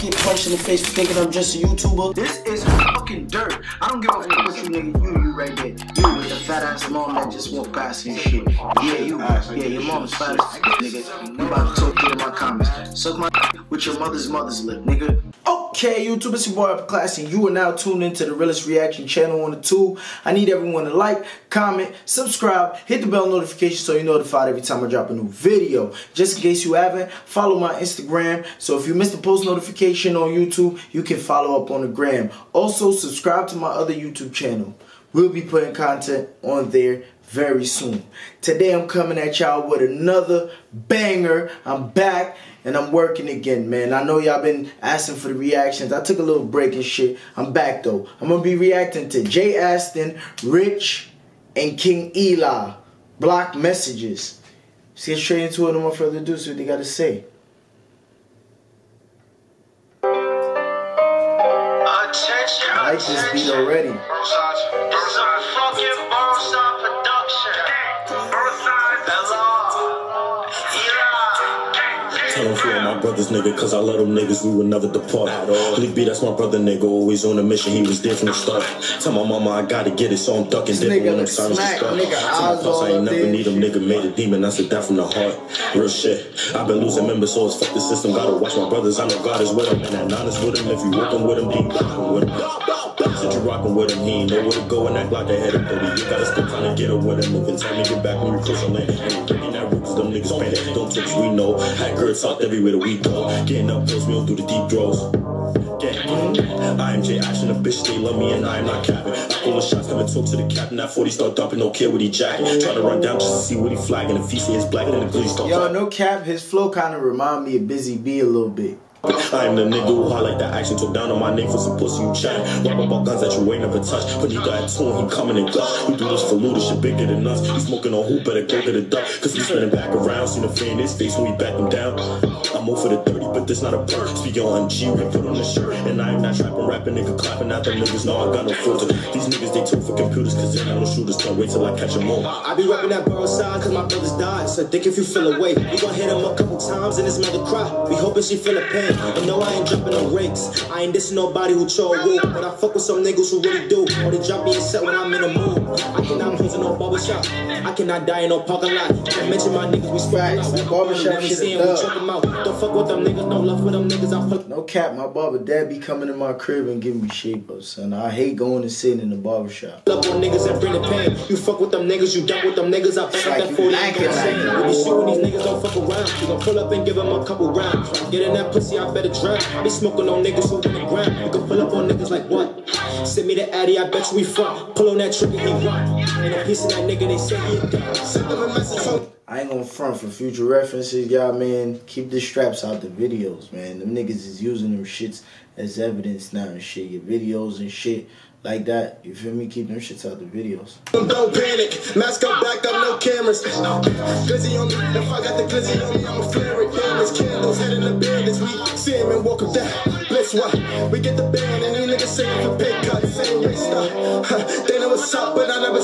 get punched in the face for thinking I'm just a YouTuber. This is fucking dirt. I don't give a fuck what you nigga. You, you right there. You with the fat ass mom that just walked past and shit. Yeah, you. Yeah, your mom's fat as nigga. You about to talk in my comments. Suck my with your mother's mother's lip, nigga. Okay, YouTube, it's your boy Upper Class, and you are now tuned into the realest reaction channel on the tube. I need everyone to like, comment, subscribe, hit the bell notification so you're notified every time I drop a new video. Just in case you haven't, follow my Instagram. So if you missed the post notification on YouTube, you can follow up on the gram. Also, subscribe to my other YouTube channel. We'll be putting content on there very soon. Today I'm coming at y'all with another banger. I'm back and I'm working again, man. I know y'all been asking for the reactions. I took a little break and shit. I'm back though. I'm gonna be reacting to Jay Aston, Richh, and King Eli. Block messages. Let's get straight into it. No more further ado. See what they gotta say. I like this beat already. Him for my brothers, nigga, cause I love them niggas, we will never depart. Leave B, that's my brother, nigga, always on a mission, he was there from the start. Tell my mama I gotta get it, so I'm ducking, dipping when I'm start. Tell my pops I ain't never need him, nigga, made a demon, that's a death from the heart. Real shit, I've been losing members, so it's fuck the system, gotta watch my brothers, I know God is with him, and that honest with him, if you working with him, you with him. You rocking with him, he ain't know where to go and act like they had a Cody. You gotta still to get with him, moving time to get back when you cruise on land. And breaking that roots, them niggas panic, don't touch, we know. Had girls out everywhere that we go. Getting up close, we don't do the deep draws. Yeah. Mm. I am Jay Aston, a bitch, they love me and I am not capping. I call shots, and talk to the captain. At 40 start dumping, don't care what he jack. Try to run down just to see what he flagging. If he say it's black, then the police start. Yo, no cap, his flow kind of remind me of Bizzy B a little bit. I am the nigga who highlight the action. Took down on my name for some pussy you chat. Rap about guns that you ain't never touched. But he got two he coming in gush. We do this for loot, shit bigger than us. He smoking on who better go get a duck. Cause we spinning back around. Seen the fear in his face when we back him down. I'm over the 30, but this not a perk. Speaking on G, we put on the shirt. And I am not trapping, rapping, nigga clapping at them niggas. No, I got no filter. These niggas, they took for computers cause they got no shooters. Can't wait till I catch them all. I be rapping that borough side cause my brothers died. So think if you feel away. We gon' hit him a couple times and this mother cry. We hoping she feel a pain. And no, I ain't jumping no rakes. I ain't dissing nobody who chose woo. But I fuck with some niggas who really do. Or they drop me a set when I'm in the mood. I cannot pose in no barbershop. I cannot die in no parking lot. Can't mention my niggas, we spread out. That barbershop shit is we dub. them out. Don't fuck with them niggas, no love for them niggas. I fuck No cap, my barber dad be coming in my crib and giving me shape ups, son. I hate going and sitting in the barber shop. up on niggas and bring the pain. You fuck with them niggas, you dump with them niggas. I back Like that 40 like ain't it gon' say. like We be shooting these niggas, don't fuck around. We gon' pull up and give them a couple rounds. Get in that pussy, I better drown. I be smoking on niggas who in the ground. You can pull up on niggas like what? Send me the addy, I bet you we front. Pull on that trigger, he run. Ain't a piece of that nigga, they say he gun. Send them a message home. I ain't gonna front for future references, y'all, man. Keep the straps out the videos, man. Them niggas is using them shits as evidence now and shit. Your videos and shit like that. You feel me? Keep them shits out the videos. Don't panic, mask up, back up, no cameras. Glizzy on me, if I got the glizzy on me, I'ma flare it. Cameras, candles, head in the band as we see him and walk him down. Blitz what? We get the band and these niggas saying for pay cut, same race stuff. They know what's up,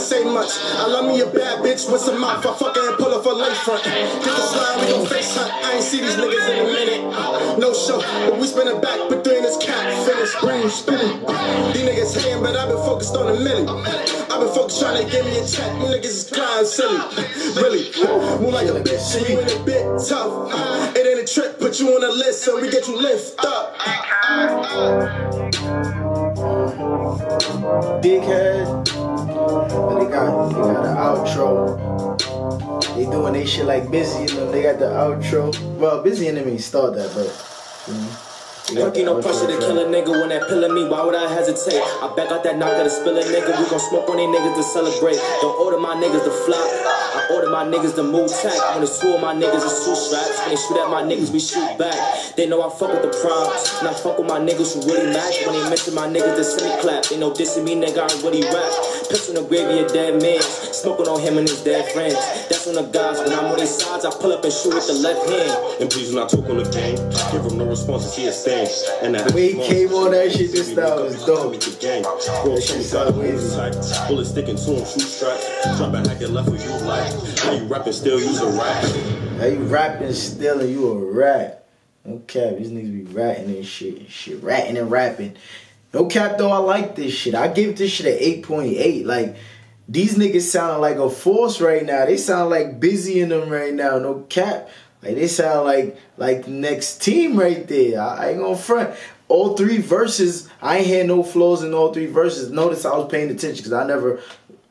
say much. I love me a bad bitch with some mouth. I fuck her and pull off her leg front. Get the slide, we gon' face hunt. I ain't see these niggas in a minute. No show, but we spinning back but between this cat finish. Green spinning. These niggas hating, but I've been focused on a million. I've been focused trying to give me a check. You niggas is crying silly. Really. Move like a bitch and you in a bit tough. It ain't a trick, put you on a list so we get you lift up. Big And they got they got an outro. They doing they shit like Bizzy and them. They got the outro. Well, Bizzy and them ain't start that, but you know. they got Working the no pressure to kill a nigga when that pillin' me. Why would I hesitate? I back out that knock to spill a nigga. We gon' smoke on these niggas to celebrate. Don't order my niggas to flop. I order my niggas to move tack. When it's two of my niggas, it's two straps. When they shoot at my niggas, we shoot back. They know I fuck with the proms. And I fuck with my niggas who really match. When they mention my niggas, they semi clap. They know dissing me, nigga, I really rap. Pistol in the gravy of dead men. Smoking on him and his dead friends. That's on the guys. When I'm on their sides, I pull up and shoot with the left hand. And please do not talk on the game. Give him no response to see a stain. And that When came on that shit, this style was dope. The game. Bro, That shit sound crazy. Bullet sticking to him, shoot straps. Drop back, hack it left for you like. How you rapping still use a rap. How you rapping still and you a rap? No cap, these niggas be ratting and shit. Shit, ratting and rapping. No cap though, I like this shit. I give this shit an 8.8. Like, these niggas sound like a force right now. They sound like Bizzy in them right now. No cap. Like they sound like like next team right there. I, I ain't gonna front. All three verses, I ain't had no flows in all three verses. Notice I was paying attention because I never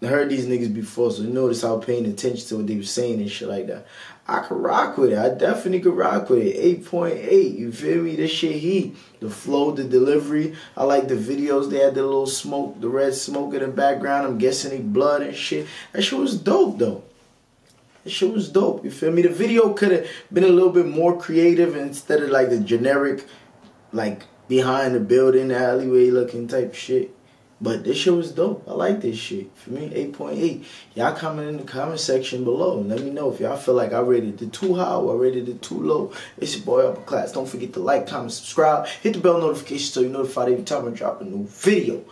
heard these niggas before, so you notice was paying attention to what they were saying and shit like that. I could rock with it. I definitely could rock with it. 8.8. You feel me? This shit heat. The flow, the delivery. I like the videos. They had the little smoke, the red smoke in the background. I'm guessing it blood and shit. That shit was dope though. That shit was dope. You feel me? The video could have been a little bit more creative instead of like the generic, like behind the building alleyway looking type shit. But this shit was dope. I like this shit. For me, 8.8. Y'all comment in the comment section below. Let me know if y'all feel like I rated it too high or I rated it too low. It's your boy Upper Class. Don't forget to like, comment, subscribe. Hit the bell notification so you're notified every time I drop a new video.